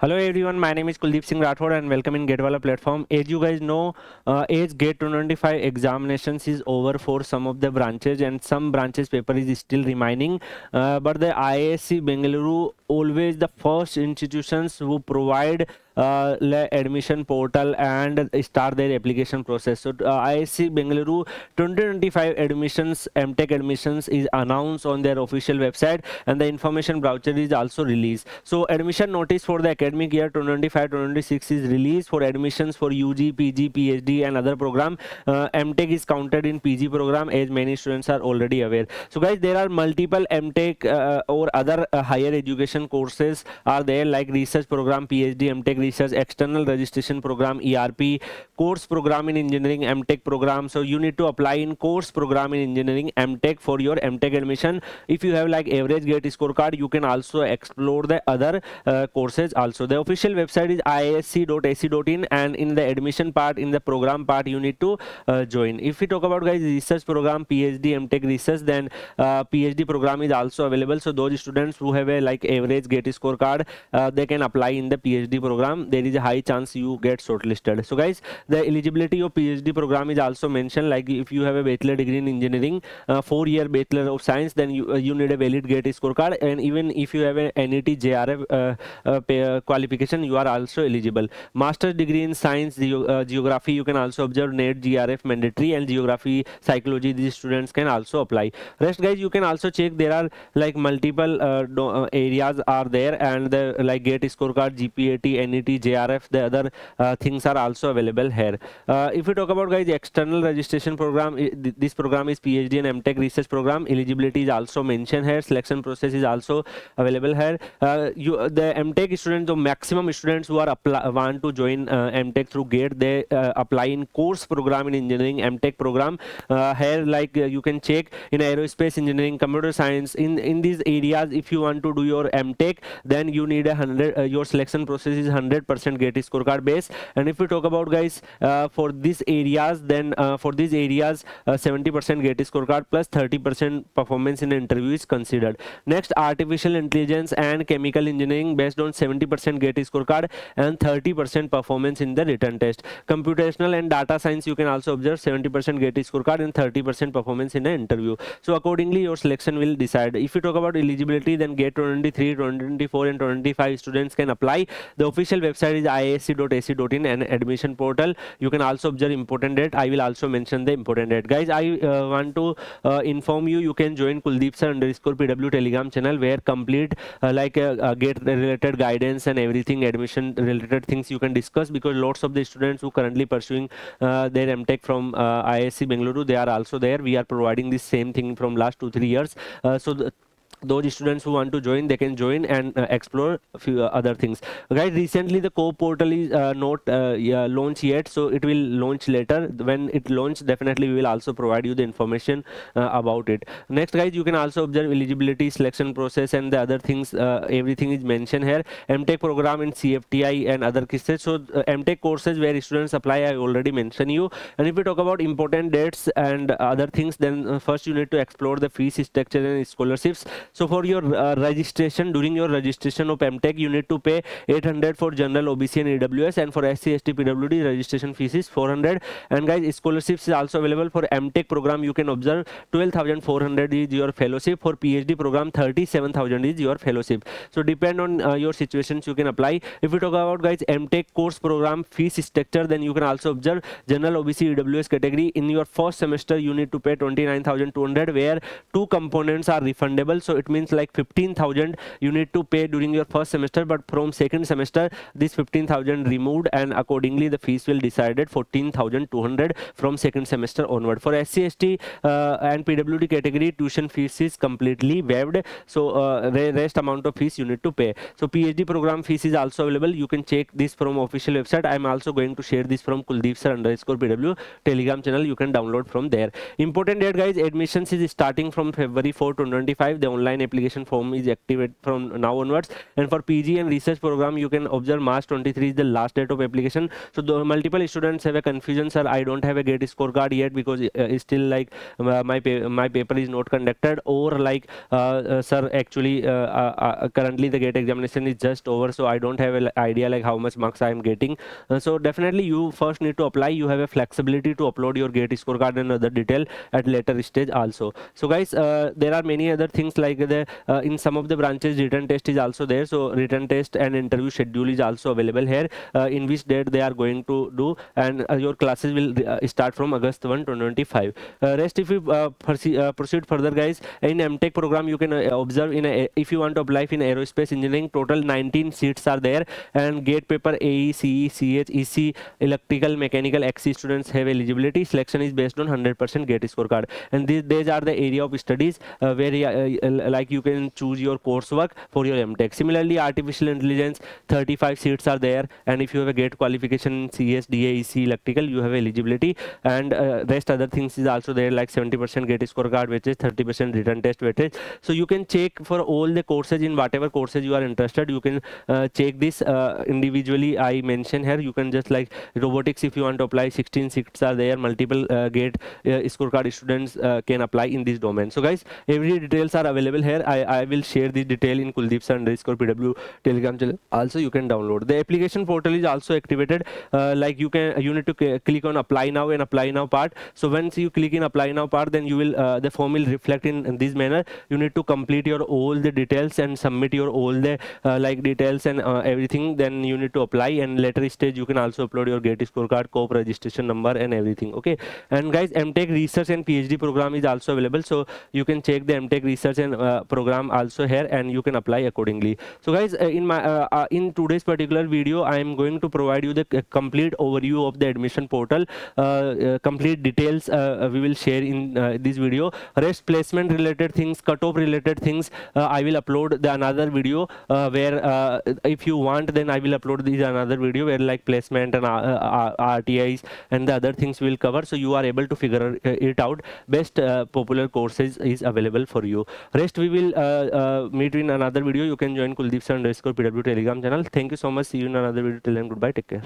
Hello everyone, my name is Kuldeep Singh Rathod and welcome in GATE Wallah platform. As you guys know, uh, age GATE 295 examinations is over for some of the branches and some branches paper is still remaining. Uh, but the IISc Bengaluru always the first institutions who provide uh, admission portal and start their application process. So uh, IISc Bengaluru 2025 admissions, MTech admissions is announced on their official website and the information brochure is also released. So admission notice for the academic year 2025-2026 is released for admissions for UG, PG, PhD and other program. Uh, MTech is counted in PG program as many students are already aware. So guys, there are multiple MTech uh, or other uh, higher education courses are there like research program, PhD, MTech research, external registration program, ERP, course program in engineering, MTech program. So you need to apply in course program in engineering, MTech for your MTech admission. If you have like average GATE scorecard, you can also explore the other uh, courses also. The official website is iisc.ac.in and in the admission part, in the program part, you need to uh, join. If we talk about guys research program, PhD, MTech research, then uh, PhD program is also available. So those students who have a like average GATE scorecard, uh, they can apply in the PhD program. There is a high chance you get shortlisted. So guys, the eligibility of PhD program is also mentioned. Like if you have a bachelor degree in engineering, uh, four year bachelor of science, then you uh, you need a valid GATE scorecard. And even if you have an NET JRF uh, uh, uh, qualification, you are also eligible. Master's degree in science, ge geography, you can also observe NET JRF mandatory and geography, psychology. These students can also apply. Rest guys, you can also check. There are like multiple areas are there and the like GATE scorecard, GPAT, NET, JRF, the other uh, things are also available here. Uh, if we talk about guys external registration program, this program is PhD and MTech research program. Eligibility is also mentioned here. Selection process is also available here. Uh, you, the MTech students, the maximum students who are apply, want to join uh, MTech through GATE, they uh, apply in course program in engineering, MTech program. Uh, here like you can check in aerospace engineering, computer science. In in these areas, if you want to do your MTech, then you need a hundred. your selection process is 100% GATE scorecard base. And if we talk about guys uh, for these areas then uh, for these areas 70% uh, GATE scorecard plus 30% performance in interview is considered. Next artificial intelligence and chemical engineering based on 70% GATE scorecard and 30% performance in the written test. Computational and data science you can also observe 70% GATE scorecard and 30% performance in the interview. So accordingly your selection will decide. If you talk about eligibility then GATE 23 24 and 25 students can apply. The official website is iisc.ac.in and admission portal. You can also observe important date. I will also mention the important date. Guys i uh, want to uh, inform you you can join kuldeep sir underscore pw telegram channel where complete uh, like uh, uh, GATE related guidance and everything admission related things you can discuss because lots of the students who currently pursuing uh, their mtech from iisc bengaluru they are also there. We are providing the same thing from last two three years. So the, those students who want to join they can join and uh, explore a few uh, other things. Guys recently the co portal is uh, not uh, yeah, launched yet so it will launch later. When it launches definitely we will also provide you the information uh, about it. Next guys you can also observe eligibility selection process and the other things everything is mentioned here. Mtech program in cfti and other cases. So mtech courses where students apply i already mentioned you. And if we talk about important dates and other things then first you need to explore the fees structure and scholarships so for your uh, registration, during your registration of MTech, you need to pay 800 for general OBC and EWS and for SC, ST, PWD registration fees is 400. And guys, scholarships is also available for MTech program. You can observe 12,400 is your fellowship. For PhD program, 37,000 is your fellowship. So depend on uh, your situations, you can apply. If we talk about guys MTech course program fees structure, then you can also observe general OBC EWS category. In your first semester, you need to pay 29,200 where two components are refundable. So it means like 15000 you need to pay during your first semester but from second semester this 15000 removed and accordingly the fees will decided 14200 from second semester onward. For SCST uh, and PWD category tuition fees is completely waived. So uh, the rest amount of fees you need to pay. So PhD program fees is also available. You can check this from official website. I am also going to share this from Kuldeep sir underscore PW telegram channel. You can download from there. Important date guys. Admissions is starting from February 4 to 25 the online online application form is activated from now onwards. And for pg and research program you can observe march 23 is the last date of application. So the multiple students have a confusion sir i don't have a gate scorecard yet because uh, still like uh, my pa my paper is not conducted. Or like uh, uh, sir actually uh, currently the gate examination is just over so i don't have an idea like how much marks i am getting. So definitely you first need to apply. You have a flexibility to upload your gate scorecard and other detail at later stage also. So guys there are many other things like the uh, in some of the branches written test is also there so written test and interview schedule is also available here uh, in which date they are going to do and uh, your classes will start from august 1 2025 rest if you proceed further guys in mtech program you can observe in a, if you want to apply in aerospace engineering total 19 seats are there and gate paper AE, CE, CH, EC, electrical, mechanical, XE students have eligibility. Selection is based on 100% gate scorecard. And these, these are the area of studies uh, where uh, uh, like you can choose your coursework for your MTech. Similarly, artificial intelligence, 35 seats are there. And if you have a gate qualification CS, DA, EC, electrical, you have eligibility. And uh, rest other things is also there like 70% gate scorecard, which is 30% written test weightage. So you can check for all the courses in whatever courses you are interested. You can uh, check this uh, individually. I mentioned here. You can just like robotics if you want to apply 16 seats are there. Multiple uh, gate uh, scorecard students uh, can apply in this domain. So guys, every details are available here. I, I will share the detail in Kuldeep Sir underscore PW Telegram channel. Also, you can download. The application portal is also activated. Uh, like you can, you need to click on apply now and apply now part. So once you click in apply now part, then you will the form will reflect in, in this manner. You need to complete your all the details and submit your all the uh, like details and uh, everything then you need to apply and later stage you can also upload your gate scorecard COAP registration number and everything okay and guys mtech research and phd program is also available so you can check the mtech research and uh, program also here and you can apply accordingly. So guys uh, in my uh, uh, in today's particular video i am going to provide you the complete overview of the admission portal. Complete details we will share in this video. Rest placement related things cutoff related things i will upload the another video uh, where uh, if you want then I will upload this another video where like placement and uh, RTIs and the other things will cover. So you are able to figure it out. Best popular courses is available for you. Rest we will uh, uh, meet you in another video. You can join Kuldeep underscore PW telegram channel. Thank you so much. See you in another video. Till then goodbye. Take care